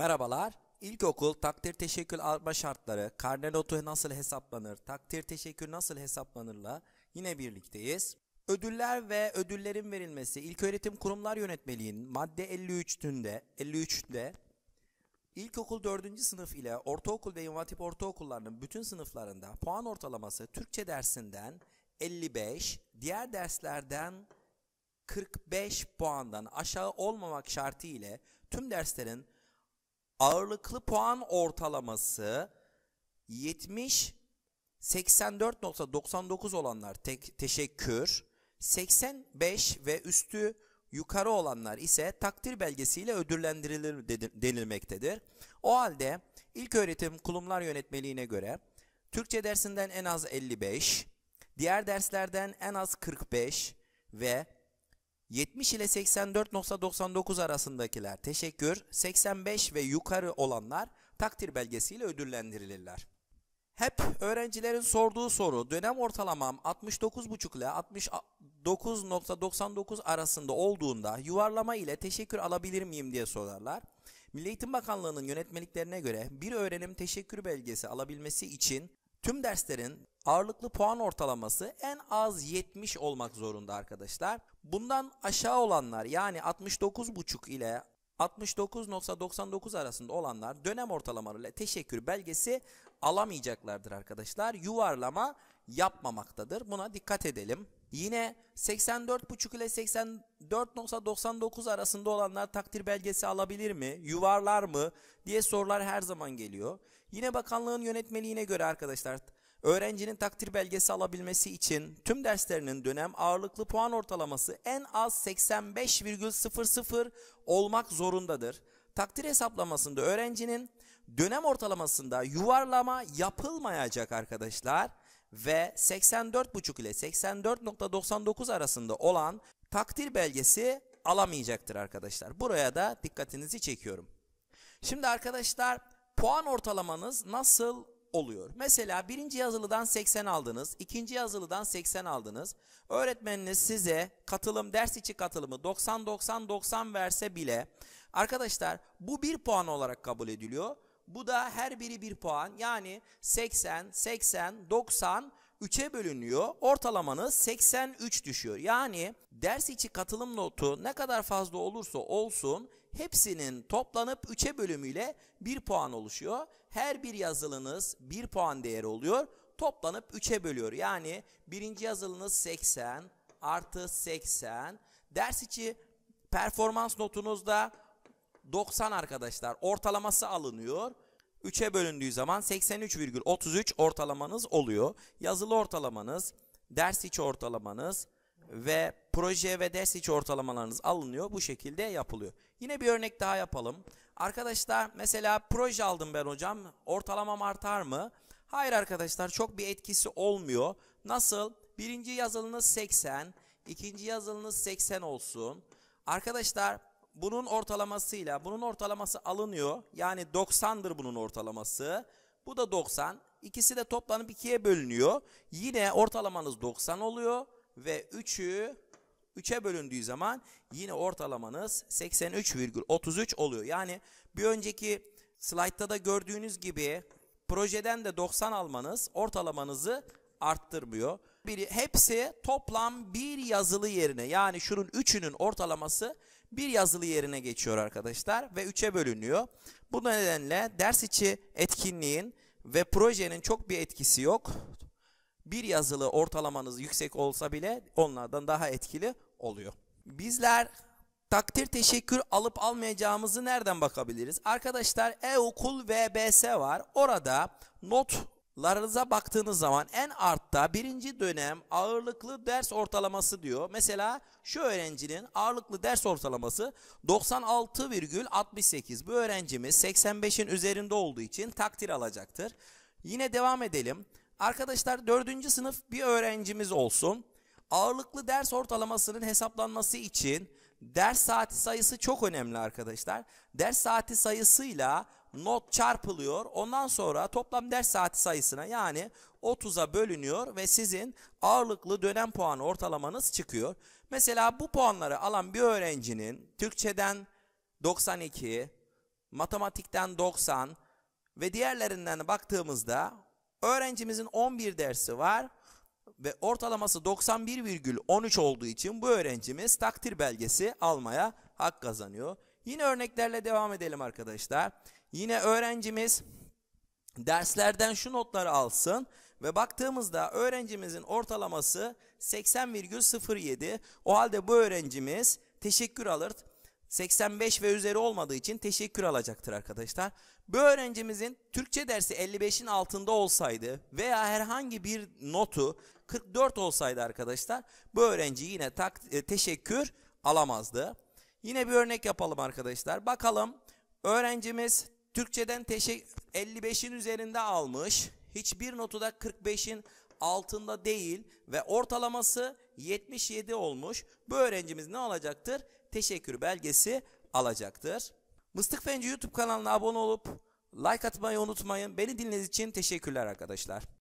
Merhabalar. İlkokul takdir teşekkür alma şartları, karne notu nasıl hesaplanır, takdir teşekkür nasıl hesaplanırla yine birlikteyiz. Ödüller ve ödüllerin verilmesi İlköğretim Kurumlar Yönetmeliğinin madde 53'ünde 53'te İlkokul 4. sınıf ile ortaokul ve Hatip ortaokullarının bütün sınıflarında puan ortalaması Türkçe dersinden 55, diğer derslerden 45 puandan aşağı olmamak şartı ile tüm derslerin ağırlıklı puan ortalaması 70 84.99 olanlar tek, teşekkür, 85 ve üstü yukarı olanlar ise takdir belgesiyle ödüllendirilir denilmektedir. O halde ilk öğretim kurumlar yönetmeliğine göre Türkçe dersinden en az 55, diğer derslerden en az 45 ve 70 ile 84.99 arasındakiler teşekkür, 85 ve yukarı olanlar takdir belgesiyle ödüllendirilirler. Hep öğrencilerin sorduğu soru dönem ortalamam 69,5 ile 69.99 arasında olduğunda yuvarlama ile teşekkür alabilir miyim diye sorarlar. Milli Eğitim Bakanlığı'nın yönetmeliklerine göre bir öğrenim teşekkür belgesi alabilmesi için tüm derslerin ağırlıklı puan ortalaması en az 70 olmak zorunda arkadaşlar. Bundan aşağı olanlar yani 69,5 ile 69.99 arasında olanlar dönem ortalamalarıyla teşekkür belgesi alamayacaklardır arkadaşlar. Yuvarlama yapmamaktadır. Buna dikkat edelim. Yine 84.5 ile 84.99 arasında olanlar takdir belgesi alabilir mi? Yuvarlar mı? diye sorular her zaman geliyor. Yine bakanlığın yönetmeliğine göre arkadaşlar öğrencinin takdir belgesi alabilmesi için tüm derslerinin dönem ağırlıklı puan ortalaması en az 85,00 olmak zorundadır. Takdir hesaplamasında öğrencinin dönem ortalamasında yuvarlama yapılmayacak arkadaşlar ve 84,5 ile 84.99 arasında olan takdir belgesi alamayacaktır arkadaşlar. Buraya da dikkatinizi çekiyorum. Şimdi arkadaşlar puan ortalamanız nasıl oluyor? Mesela birinci yazılıdan 80 aldınız, ikinci yazılıdan 80 aldınız. Öğretmeniniz size katılım, ders içi katılımı 90-90-90 verse bile arkadaşlar bu bir puan olarak kabul ediliyor. Bu da her biri bir puan yani 80, 80, 90 3'e bölünüyor. Ortalamanız 83 düşüyor. Yani ders içi katılım notu ne kadar fazla olursa olsun hepsinin toplanıp 3'e bölümüyle 1 puan oluşuyor. Her bir yazılınız 1 puan değeri oluyor. Toplanıp 3'e bölüyor. Yani birinci yazılınız 80 artı 80. Ders içi performans notunuzda 90 arkadaşlar. Ortalaması alınıyor. 3'e bölündüğü zaman 83,33 ortalamanız oluyor. Yazılı ortalamanız, ders içi ortalamanız ve proje ve ders içi ortalamalarınız alınıyor. Bu şekilde yapılıyor. Yine bir örnek daha yapalım. Arkadaşlar mesela proje aldım ben hocam. Ortalamam artar mı? Hayır arkadaşlar çok bir etkisi olmuyor. Nasıl? Birinci yazılınız 80, ikinci yazılınız 80 olsun. Arkadaşlar bunun ortalamasıyla bunun ortalaması alınıyor. Yani 90'dır bunun ortalaması. Bu da 90. İkisi de toplanıp ikiye bölünüyor. Yine ortalamanız 90 oluyor ve 3'ü 3'e bölündüğü zaman yine ortalamanız 83,33 oluyor. Yani bir önceki slaytta da gördüğünüz gibi projeden de 90 almanız ortalamanızı arttırmıyor. Biri, hepsi toplam bir yazılı yerine yani şunun üçünün ortalaması bir yazılı yerine geçiyor arkadaşlar ve 3'e bölünüyor. Bu nedenle ders içi etkinliğin ve projenin çok bir etkisi yok. Bir yazılı ortalamanız yüksek olsa bile onlardan daha etkili oluyor. Bizler takdir teşekkür alıp almayacağımızı nereden bakabiliriz? Arkadaşlar e-okul VBS var. Orada not larınıza baktığınız zaman en artta birinci dönem ağırlıklı ders ortalaması diyor. Mesela şu öğrencinin ağırlıklı ders ortalaması 96,68. Bu öğrencimiz 85'in üzerinde olduğu için takdir alacaktır. Yine devam edelim. Arkadaşlar dördüncü sınıf bir öğrencimiz olsun. Ağırlıklı ders ortalamasının hesaplanması için ders saati sayısı çok önemli arkadaşlar. Ders saati sayısıyla not çarpılıyor. Ondan sonra toplam ders saati sayısına yani 30'a bölünüyor ve sizin ağırlıklı dönem puanı ortalamanız çıkıyor. Mesela bu puanları alan bir öğrencinin Türkçeden 92, matematikten 90 ve diğerlerinden baktığımızda öğrencimizin 11 dersi var ve ortalaması 91,13 olduğu için bu öğrencimiz takdir belgesi almaya hak kazanıyor. Yine örneklerle devam edelim arkadaşlar. Yine öğrencimiz derslerden şu notları alsın ve baktığımızda öğrencimizin ortalaması 80,07. O halde bu öğrencimiz teşekkür alır. 85 ve üzeri olmadığı için teşekkür alacaktır arkadaşlar. Bu öğrencimizin Türkçe dersi 55'in altında olsaydı veya herhangi bir notu 44 olsaydı arkadaşlar bu öğrenci yine tak, e, teşekkür alamazdı. Yine bir örnek yapalım arkadaşlar. Bakalım öğrencimiz Türkçeden teşekkür 55'in üzerinde almış. Hiçbir notu da 45'in altında değil ve ortalaması 77 olmuş. Bu öğrencimiz ne alacaktır? Teşekkür belgesi alacaktır. Mıstık Fenci YouTube kanalına abone olup like atmayı unutmayın. Beni dinlediğiniz için teşekkürler arkadaşlar.